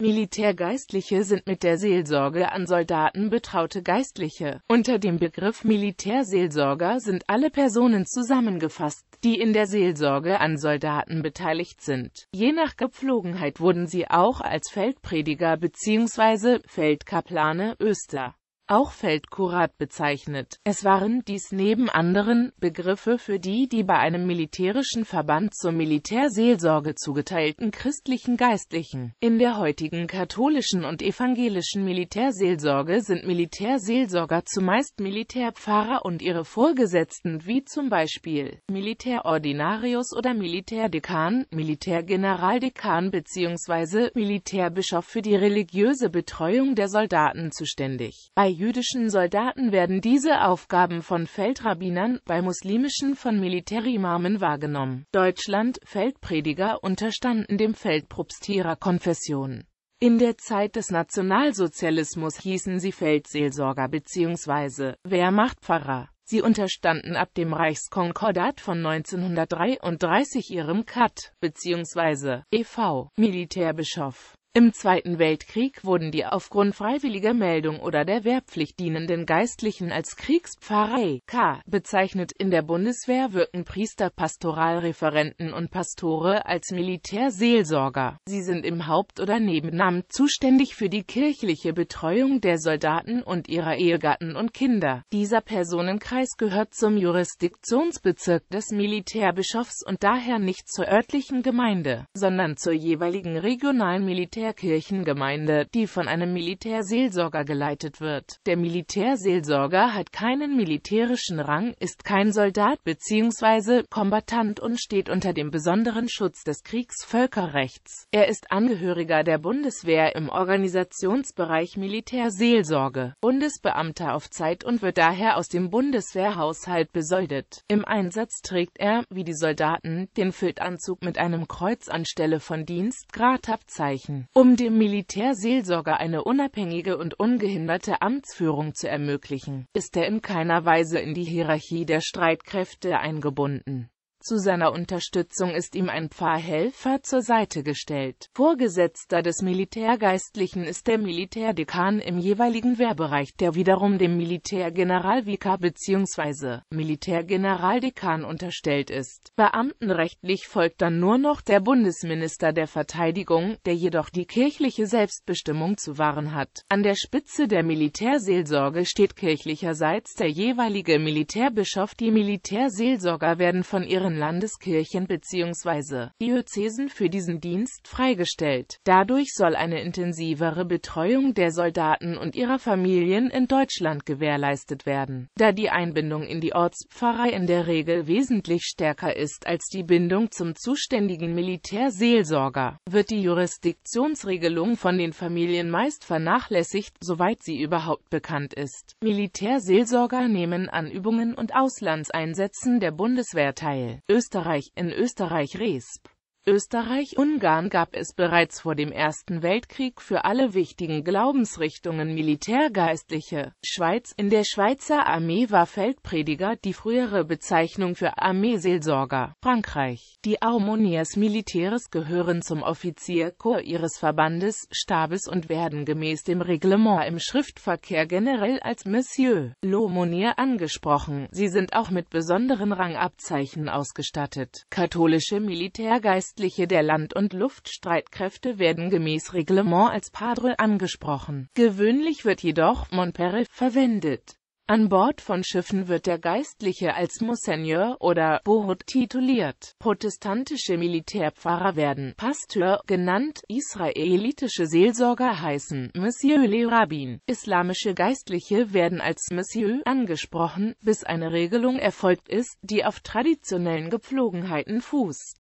Militärgeistliche sind mit der Seelsorge an Soldaten betraute Geistliche. Unter dem Begriff Militärseelsorger sind alle Personen zusammengefasst, die in der Seelsorge an Soldaten beteiligt sind. Je nach Gepflogenheit wurden sie auch als Feldprediger bzw. Feldkaplane, Öster auch Feldkurat bezeichnet. Es waren dies neben anderen Begriffe für die, die bei einem militärischen Verband zur Militärseelsorge zugeteilten christlichen Geistlichen. In der heutigen katholischen und evangelischen Militärseelsorge sind Militärseelsorger zumeist Militärpfarrer und ihre Vorgesetzten wie zum Beispiel Militärordinarius oder Militärdekan, Militärgeneraldekan bzw. Militärbischof für die religiöse Betreuung der Soldaten zuständig. Bei jüdischen Soldaten werden diese Aufgaben von Feldrabbinern, bei muslimischen von Militärimamen wahrgenommen. Deutschland, Feldprediger unterstanden dem Feldprobst ihrer Konfession. In der Zeit des Nationalsozialismus hießen sie Feldseelsorger bzw. Wehrmachtpfarrer. Sie unterstanden ab dem Reichskonkordat von 1933 ihrem KAT bzw. EV Militärbischof. Im Zweiten Weltkrieg wurden die aufgrund freiwilliger Meldung oder der Wehrpflicht dienenden Geistlichen als Kriegspfarrei K. bezeichnet. In der Bundeswehr wirken Priester, Pastoralreferenten und Pastore als Militärseelsorger. Sie sind im Haupt- oder Nebenamt zuständig für die kirchliche Betreuung der Soldaten und ihrer Ehegatten und Kinder. Dieser Personenkreis gehört zum Jurisdiktionsbezirk des Militärbischofs und daher nicht zur örtlichen Gemeinde, sondern zur jeweiligen regionalen Militär Militärkirchengemeinde, die von einem Militärseelsorger geleitet wird. Der Militärseelsorger hat keinen militärischen Rang, ist kein Soldat bzw. Kombatant und steht unter dem besonderen Schutz des Kriegsvölkerrechts. Er ist Angehöriger der Bundeswehr im Organisationsbereich Militärseelsorge, Bundesbeamter auf Zeit und wird daher aus dem Bundeswehrhaushalt besoldet. Im Einsatz trägt er, wie die Soldaten, den Filtanzug mit einem Kreuz anstelle von Dienstgradabzeichen. Um dem Militärseelsorger eine unabhängige und ungehinderte Amtsführung zu ermöglichen, ist er in keiner Weise in die Hierarchie der Streitkräfte eingebunden zu seiner Unterstützung ist ihm ein Pfarrhelfer zur Seite gestellt. Vorgesetzter des Militärgeistlichen ist der Militärdekan im jeweiligen Wehrbereich, der wiederum dem Militärgeneralvikar bzw. Militärgeneraldekan unterstellt ist. Beamtenrechtlich folgt dann nur noch der Bundesminister der Verteidigung, der jedoch die kirchliche Selbstbestimmung zu wahren hat. An der Spitze der Militärseelsorge steht kirchlicherseits der jeweilige Militärbischof. Die Militärseelsorger werden von ihren ihren Landeskirchen bzw. Diözesen für diesen Dienst freigestellt. Dadurch soll eine intensivere Betreuung der Soldaten und ihrer Familien in Deutschland gewährleistet werden. Da die Einbindung in die Ortspfarrei in der Regel wesentlich stärker ist als die Bindung zum zuständigen Militärseelsorger, wird die Jurisdiktionsregelung von den Familien meist vernachlässigt, soweit sie überhaupt bekannt ist. Militärseelsorger nehmen an Übungen und Auslandseinsätzen der Bundeswehr teil. Österreich in Österreich-Resp Österreich-Ungarn gab es bereits vor dem Ersten Weltkrieg für alle wichtigen Glaubensrichtungen Militärgeistliche. Schweiz In der Schweizer Armee war Feldprediger die frühere Bezeichnung für Armeeseelsorger. Frankreich Die Aumoniers Militäres gehören zum Offizierkorps ihres Verbandes, Stabes und werden gemäß dem Reglement im Schriftverkehr generell als Monsieur l'Aumonier angesprochen. Sie sind auch mit besonderen Rangabzeichen ausgestattet. Katholische Militärgeistliche Geistliche der Land- und Luftstreitkräfte werden gemäß Reglement als Padre angesprochen. Gewöhnlich wird jedoch Monpere verwendet an Bord von Schiffen wird der Geistliche als Monseigneur oder Bohut tituliert. Protestantische Militärpfarrer werden Pasteur genannt, israelitische Seelsorger heißen Monsieur le Rabbin. Islamische Geistliche werden als Monsieur angesprochen, bis eine Regelung erfolgt ist, die auf traditionellen Gepflogenheiten fußt.